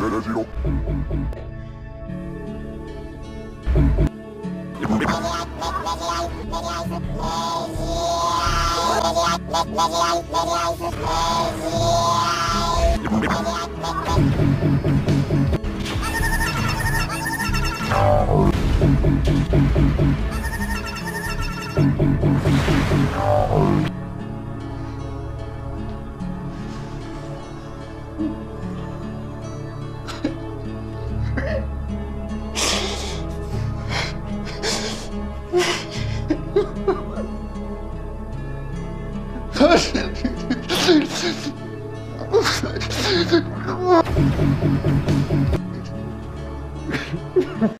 돼 すいすいすい!